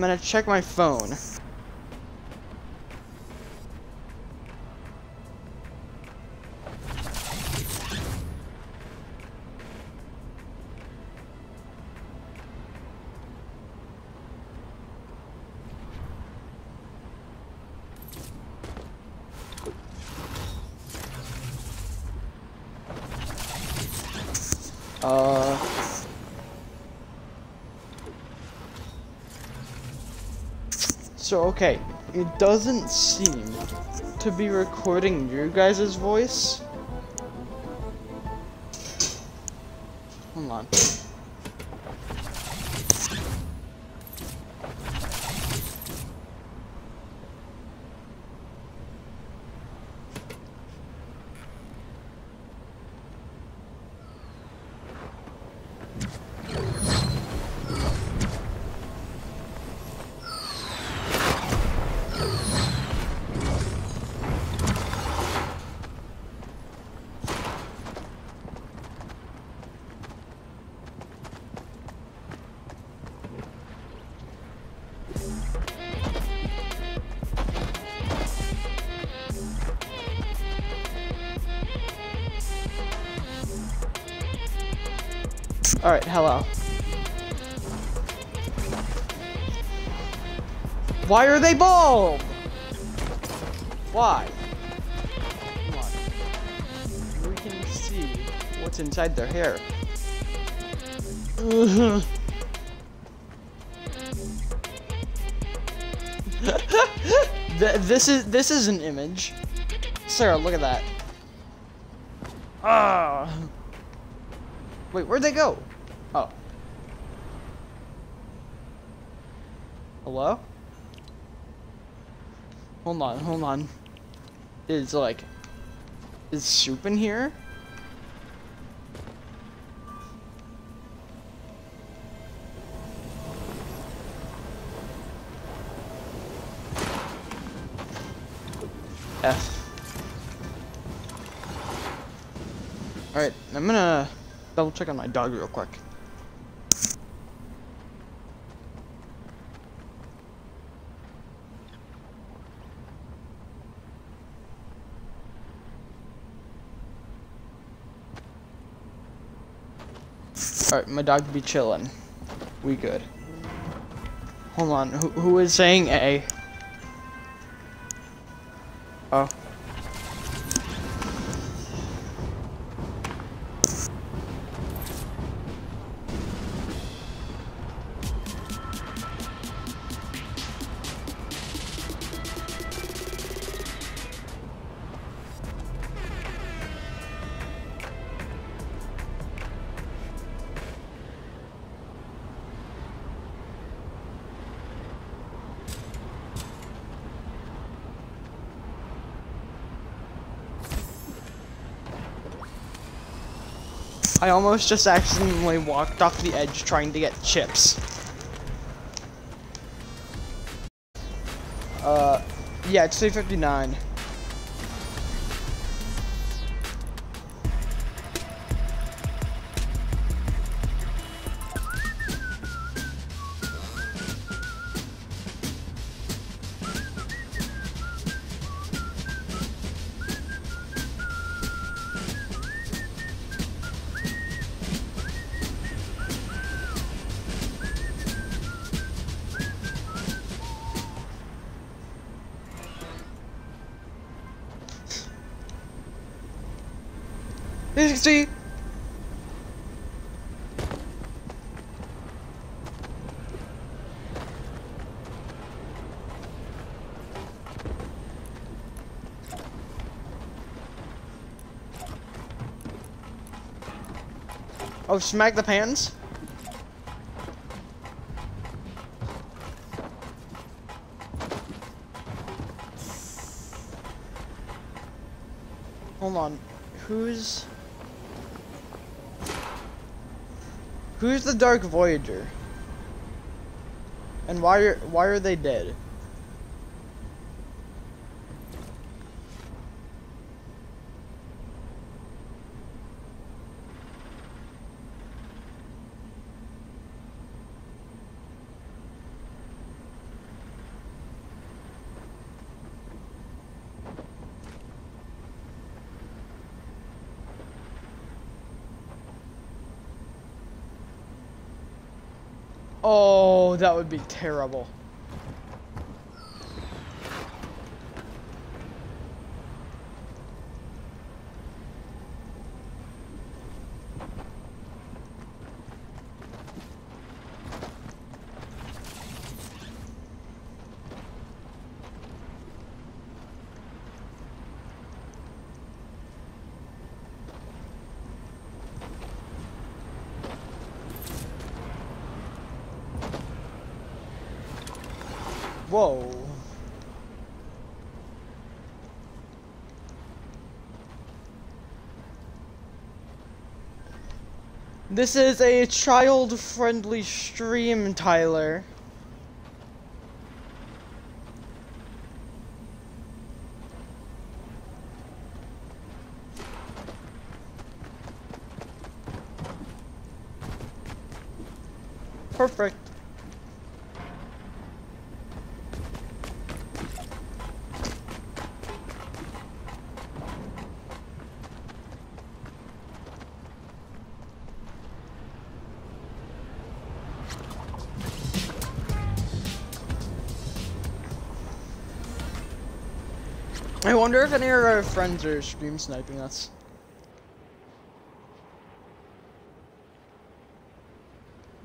I'm gonna check my phone. Okay, it doesn't seem to be recording you guys' voice. Alright, hello. Why are they bald? Why? Come on. We can see what's inside their hair. Th this is this is an image. Sarah, look at that. Ah. Wait, where'd they go? Oh. Hello? Hold on, hold on. Is like is soup in here? F. Alright, I'm gonna double check on my dog real quick. Alright, my dog be chillin'. We good. Hold on, who, who is saying A? Oh. I almost just accidentally walked off the edge trying to get chips. Uh, yeah, it's 359. Oh, smack the pans? Hold on. Who's... Who's the Dark Voyager? And why are why are they dead? Oh, that would be terrible. Whoa. This is a child-friendly stream, Tyler. Perfect. I wonder if any of our friends are stream sniping us.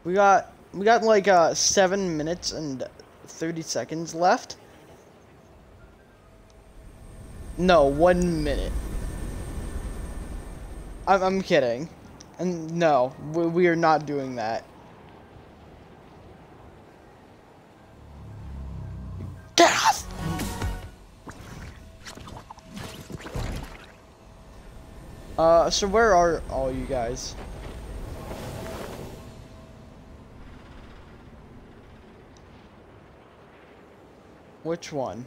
We got we got like uh seven minutes and thirty seconds left. No, one minute. I'm I'm kidding, and no, we, we are not doing that. Uh, so where are all you guys? Which one?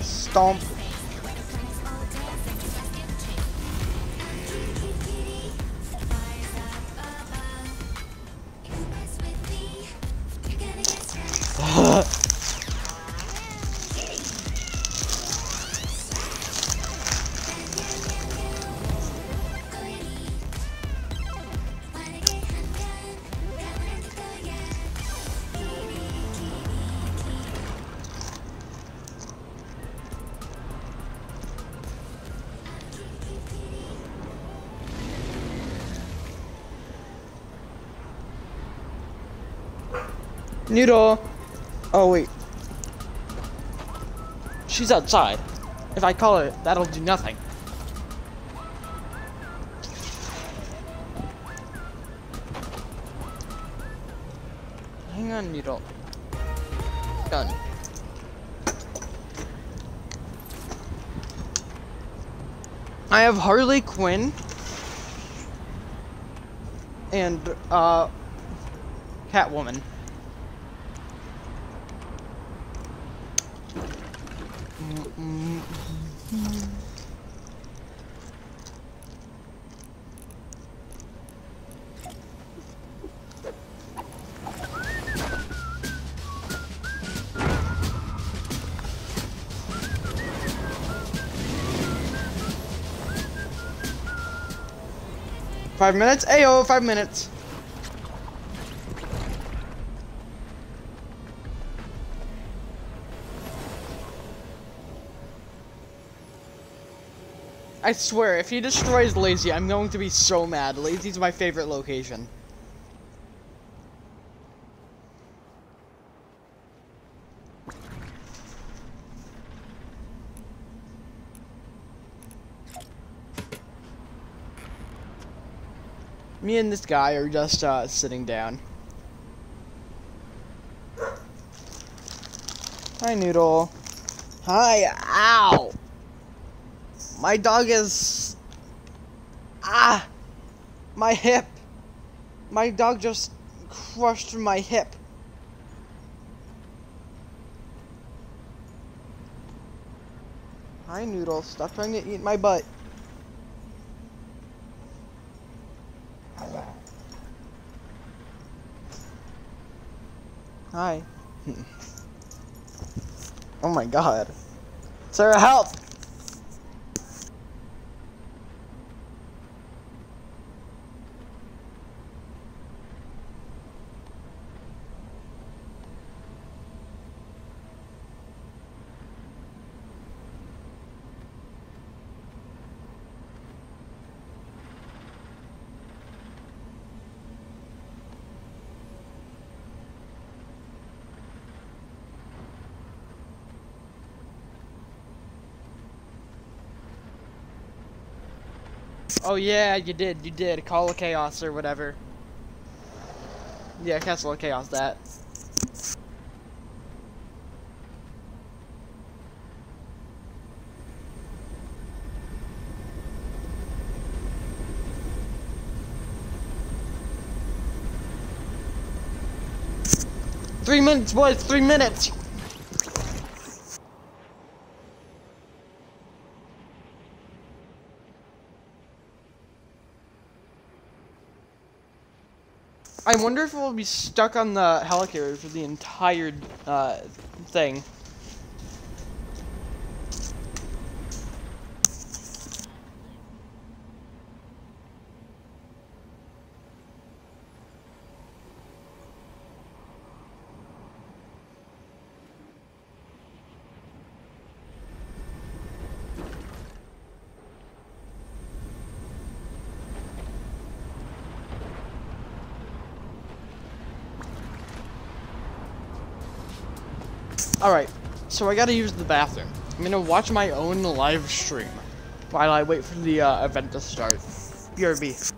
Stomp. Noodle. Oh wait. She's outside. If I call her, that'll do nothing. Hang on, Noodle. Done. I have Harley Quinn and uh Catwoman. Five minutes? Ayo, five minutes. I swear, if he destroys Lazy, I'm going to be so mad. Lazy's my favorite location. Me and this guy are just uh, sitting down. Hi, Noodle. Hi, ow! My dog is... Ah! My hip! My dog just crushed my hip. Hi, Noodle. Stop trying to eat my butt. Hi. oh my god. Sarah, help! Oh yeah, you did, you did. Call of Chaos or whatever. Yeah, Castle of Chaos, that. Three minutes, boys, three minutes! I wonder if we'll be stuck on the helicarrier for the entire uh, thing. Alright, so I gotta use the bathroom. I'm gonna watch my own live stream while I wait for the uh, event to start. BRB.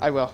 I will.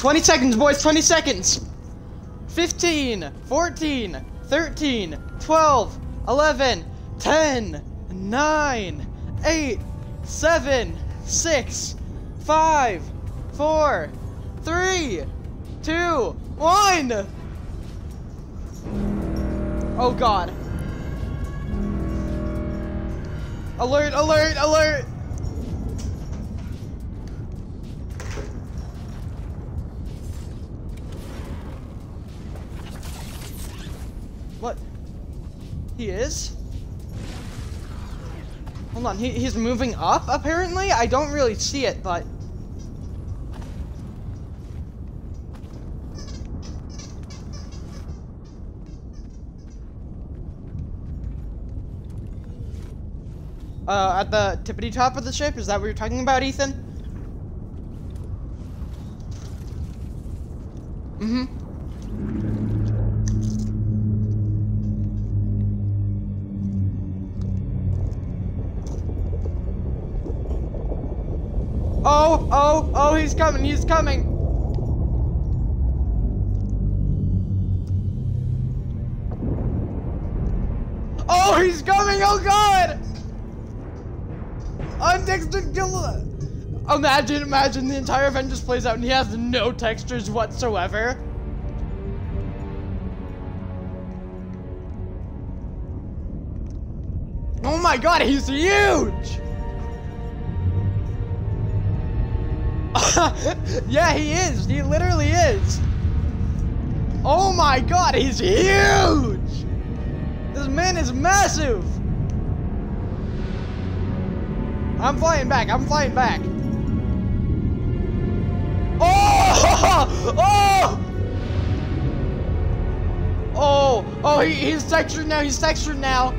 20 seconds, boys, 20 seconds. 15, 14, 13, 12, 11, 10, 9, 8, 7, 6, 5, 4, 3, 2, 1. Oh god. Alert, alert, alert! He is? Hold on, he, he's moving up, apparently? I don't really see it, but... Uh, at the tippity top of the ship? Is that what you're talking about, Ethan? Mm-hmm. Oh, oh, he's coming, he's coming. Oh, he's coming, oh god! to kill Imagine, imagine the entire event just plays out and he has no textures whatsoever. Oh my god, he's huge! yeah, he is. He literally is. Oh my god, he's huge! This man is massive! I'm flying back, I'm flying back. Oh! Oh! Oh! Oh, he, he's textured now, he's textured now.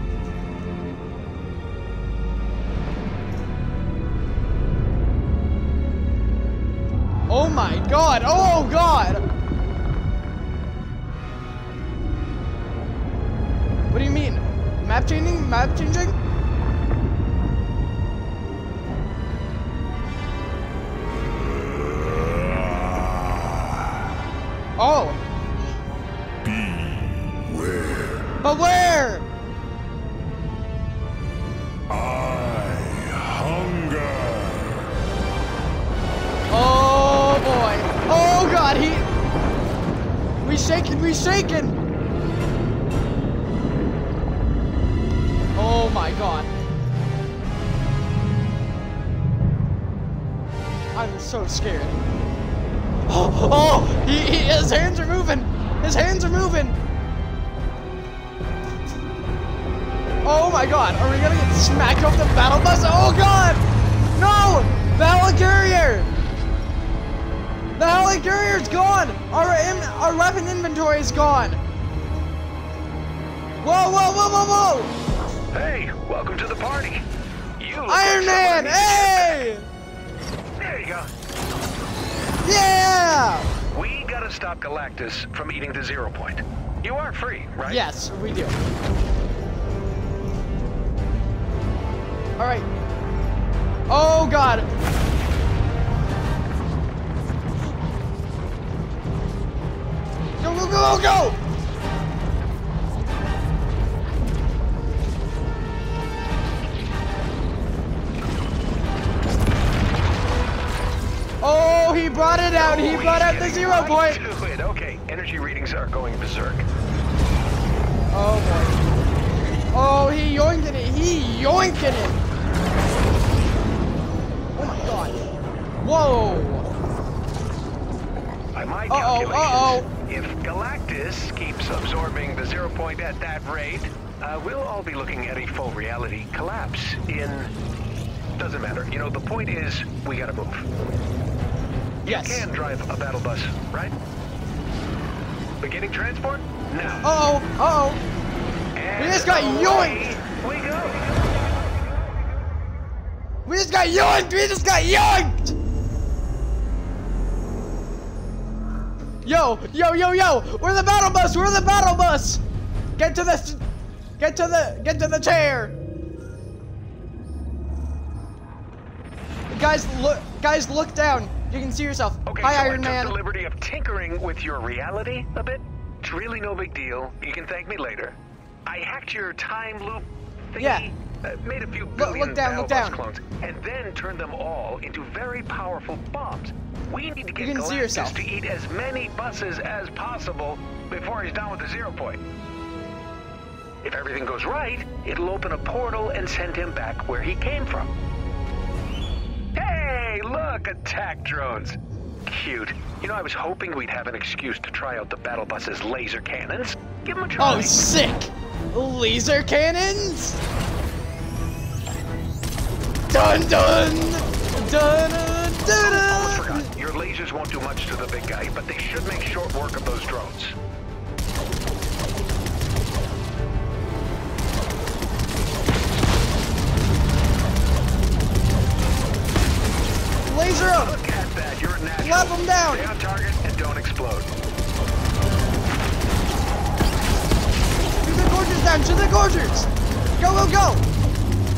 God! Oh god! What do you mean? Map changing? Map changing? Stop Galactus from eating the zero point. You are free, right? Yes, we do. Alright. Oh god! Go, go, go, go, brought it out. He Oh, brought out the zero point. Okay, energy readings are going berserk. Oh boy. Oh, he yoinked it. He yoinked it. Oh my god. Whoa. By my calculations, uh-oh. if Galactus keeps absorbing the zero point at that rate, uh, we'll all be looking at a full reality collapse in... Doesn't matter. You know, the point is, we gotta move. Yes. Can drive a battle bus, right? Beginning transport? Now. Uh oh. Uh oh. And we just got yoinked. We go. We just got yoinked. We just got yoinked. Yo, yo, yo, yo. We're the battle bus. We're the battle bus. Get to the. Get to the. Get to the chair. Guys, look. Guys, look down. You can see yourself. Okay, Hi, so Iron I Man. took the liberty of tinkering with your reality a bit. It's really no big deal. You can thank me later. I hacked your time loop thingy. Yeah. Uh, made a few look billion down, look down. clones, and then turned them all into very powerful bombs. We need to get You can see Galactus to eat as many buses as possible before he's done with the zero point. If everything goes right, it'll open a portal and send him back where he came from. Look, attack drones. Cute. You know, I was hoping we'd have an excuse to try out the battle bus's laser cannons. Give them a try. Oh, sick! Laser cannons! Dun dun! Dun dun dun! Almost dun. forgot. Your lasers won't do much to the big guy, but they should make short work of those drones. Laser him! Look at that. You're a natural. Slap 'em down. Stay on target and don't explode. Shoot the gorgers down! Shoot the gorgers! Go, go, go!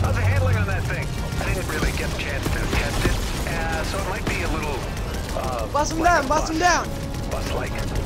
How's the handling on that thing? I didn't really get a chance to test it, uh, so it might be a little. Uh, Bust him like down, bust him down!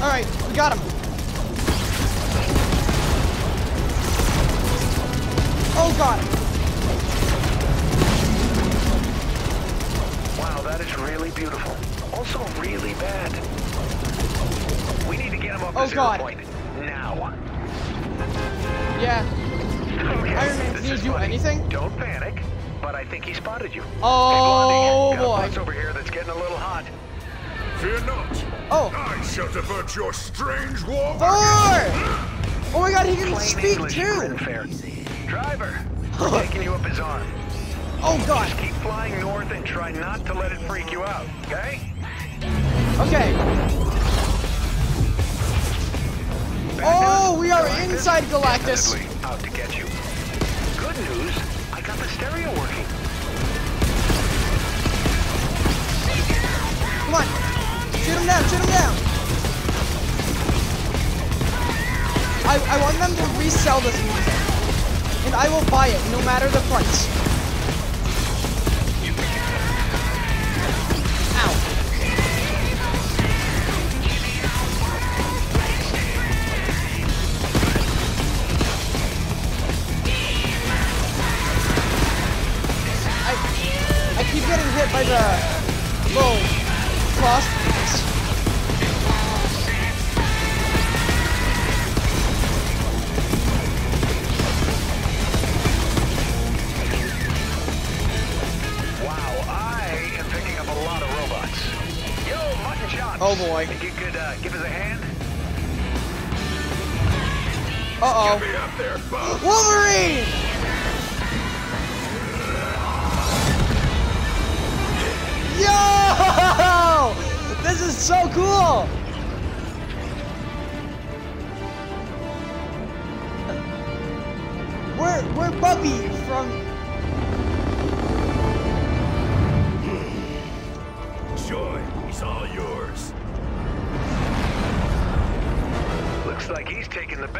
Bus-like. We got him. Oh god. Wow, that is really beautiful. Also really bad. We need to get him up to Oh, zero God. point. Now. Yeah. Oh, okay, Iron Man, this can you do funny. anything? Don't panic, but I think he spotted you. Oh, hey, Blondie, got a boy. bus over here that's getting a little hot. Fear not. Oh. I shall divert your strange war. Four! Oh my god, he can Plain speak English, too! grin fair. Driver, we're taking you up his arm. Oh god. Just keep flying north and try not to let it freak you out, okay? Okay. Oh, we are inside Galactus. definitely Out to get you. Good news, I got the stereo working. Come on. Shoot him down, shoot him down. I, I want them to resell this music. And I will buy it, no matter the price.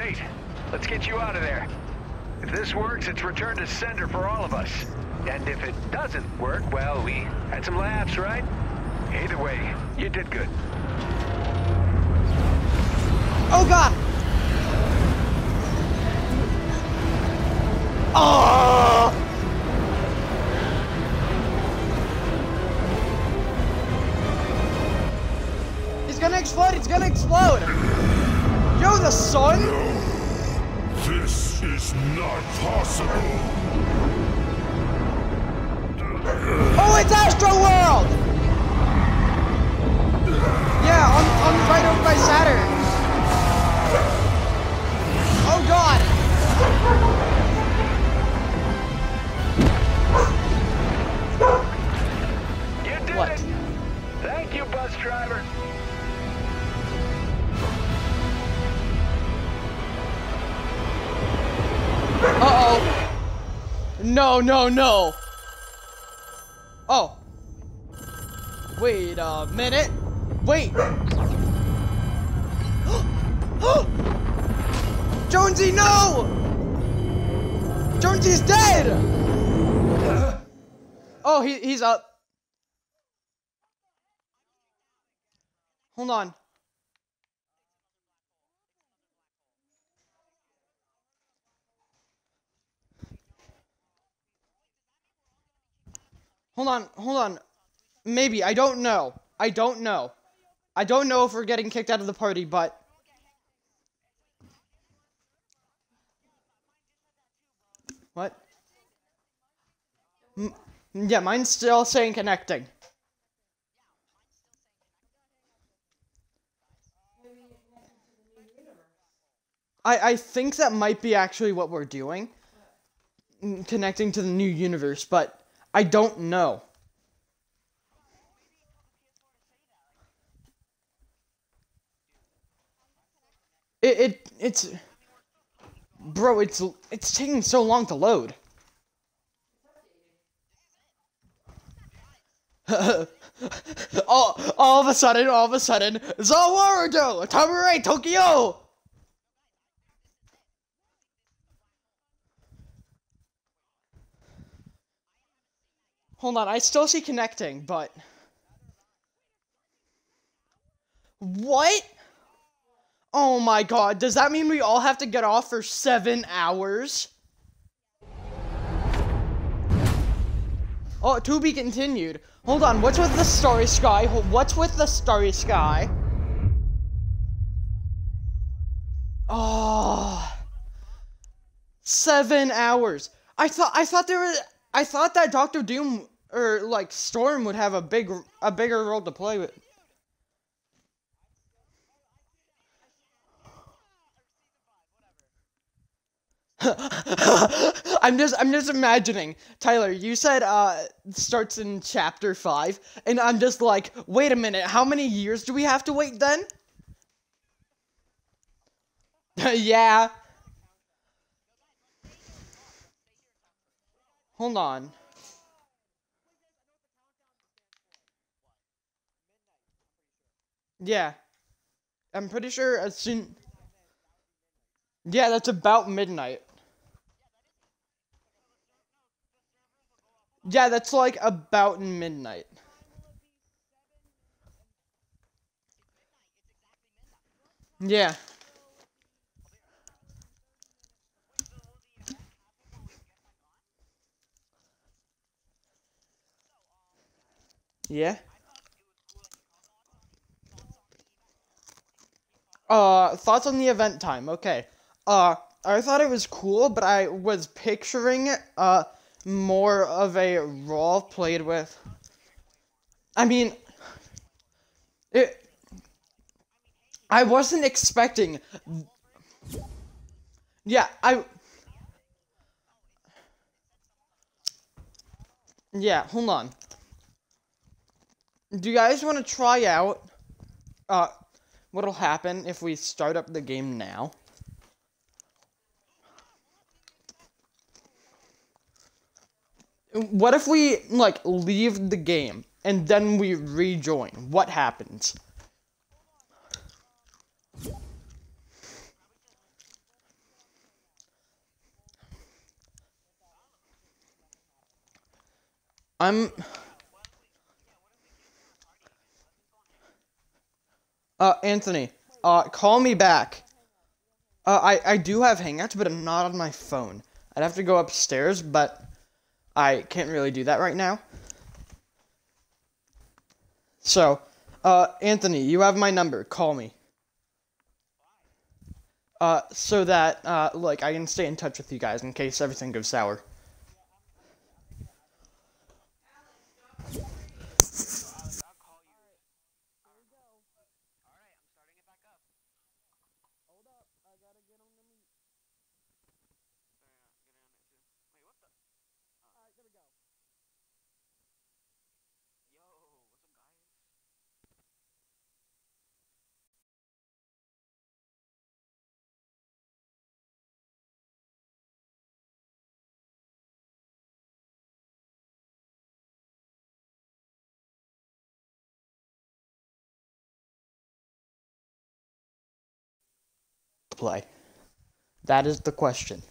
Bait. Let's get you out of there. If this works, it's return to sender for all of us. And if it doesn't work, well, we had some laughs, right? Either way, you did good. Oh god! Ah! Oh! He's gonna explode! It's gonna explode! Yo, the sun! This is not possible. Oh, it's Astro World! Yeah, on, on right over by Saturn. Oh god! You did What? it! Thank you, bus driver. No, no, no. Oh. Wait a minute. Wait. Jonesy, no! Jonesy's dead! Oh, he, he's up. Hold on. Hold on, hold on. Maybe, I don't know. I don't know. I don't know if we're getting kicked out of the party, but. What? M- yeah, mine's still saying connecting. I, I think that might be actually what we're doing. Connecting to the new universe, but I don't know. It, it it's bro, it's it's taking so long to load. all, all of a sudden, all of a sudden, Zawarudo, Tamurai, Tokyo! Hold on, I still see connecting, but. What? Oh my god, does that mean we all have to get off for seven hours? Oh, to be continued. Hold on, what's with the starry sky? What's with the starry sky? Oh, seven hours. I thought I thought there was I thought that Doctor Doom or like Storm would have a big a bigger role to play with. I'm just I'm just imagining. Tyler, you said uh starts in chapter 5 and I'm just like, "Wait a minute. How many years do we have to wait then?" yeah. Hold on. Yeah. I'm pretty sure as soon Yeah, that's about midnight. Yeah, that's like about midnight. Yeah. Yeah. Uh, thoughts on the event time. Okay. Uh, I thought it was cool, but I was picturing uh more of a role played with. I mean, it. I wasn't expecting. Yeah, I. Yeah, hold on. Do you guys want to try out uh what'll happen if we start up the game now? What if we like leave the game and then we rejoin? What happens? I'm Uh, Anthony, uh, call me back. Uh, I, I do have Hangouts, but I'm not on my phone. I'd have to go upstairs, but I can't really do that right now. So, uh, Anthony, you have my number. Call me. Uh, so that, uh, like, I can stay in touch with you guys in case everything goes sour. Play? That is the question.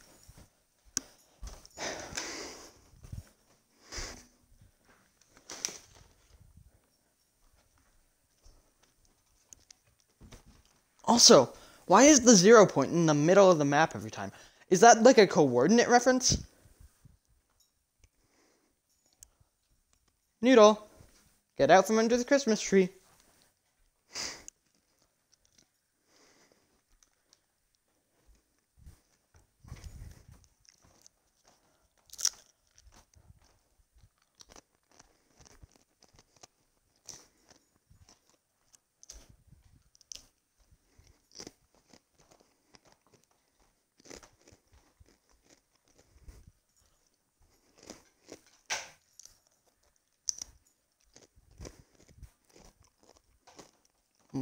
Also, why is the zero point in the middle of the map every time? Is that like a coordinate reference? Noodle, get out from under the Christmas tree.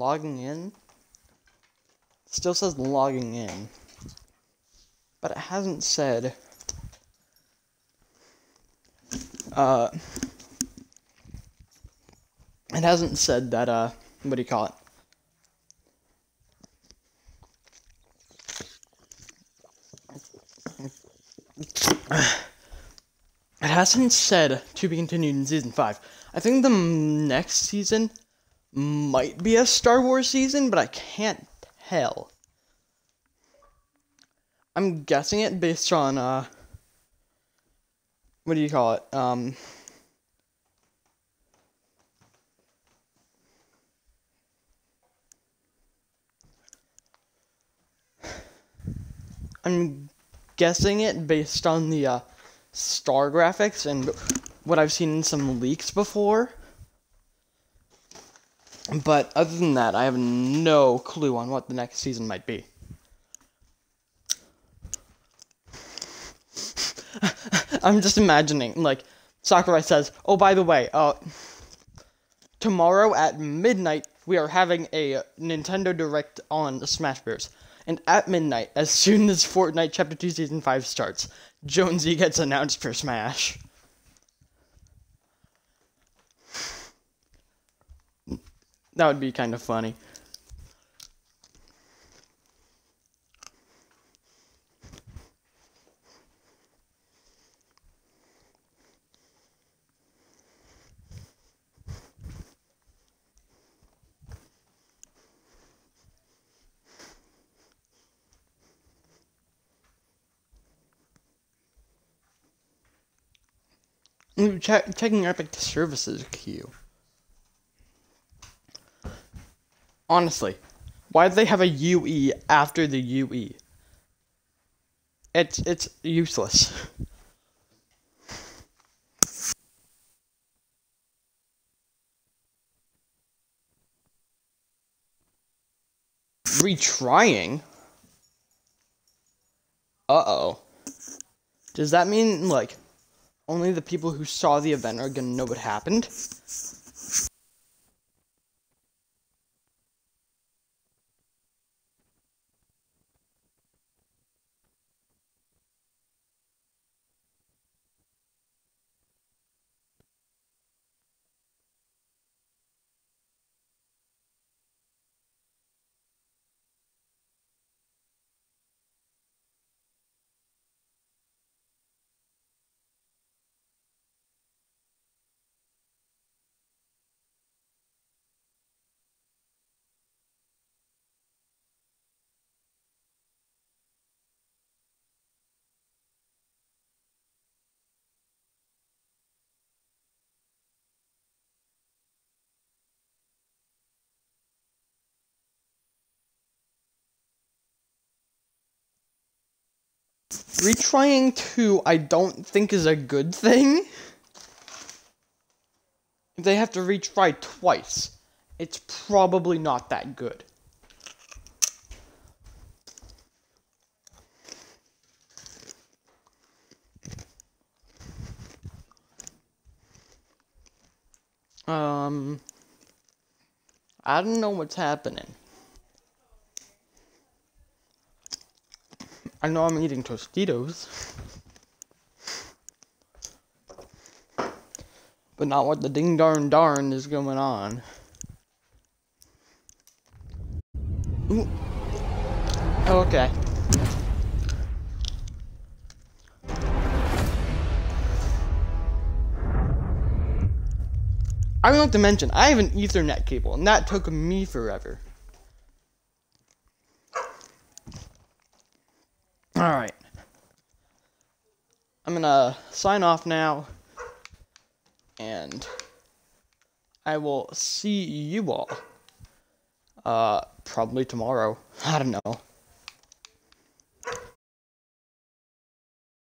Logging in. Still says logging in. But it hasn't said uh it hasn't said that uh what do you call it? It hasn't said to be continued in season 5. I think the next season might be a Star Wars season, but I can't tell. I'm guessing it based on uh what do you call it? Um I'm guessing it based on the uh, star graphics and what I've seen in some leaks before. But other than that, I have no clue on what the next season might be. I'm just imagining, like, Sakurai says, oh, by the way, uh, tomorrow at midnight, we are having a Nintendo Direct on Smash Bros. And at midnight, as soon as Fortnite Chapter 2 Season 5 starts, Jonesy gets announced for Smash. That would be kind of funny. Check, checking Epic Services queue. Honestly, why do they have a UE after the UE? It's it's useless. Retrying? Uh-oh. Does that mean, like, only the people who saw the event are gonna know what happened? Retrying two I don't think is a good thing. If they have to retry twice, it's probably not that good. Um, I don't know what's happening. I know I'm eating Tostitos. But not what the ding darn darn is going on. Ooh. Okay. I would like to mention, I have an Ethernet cable, and that took me forever. Alright. I'm gonna sign off now. And I will see you all. Uh, probably tomorrow. I don't know.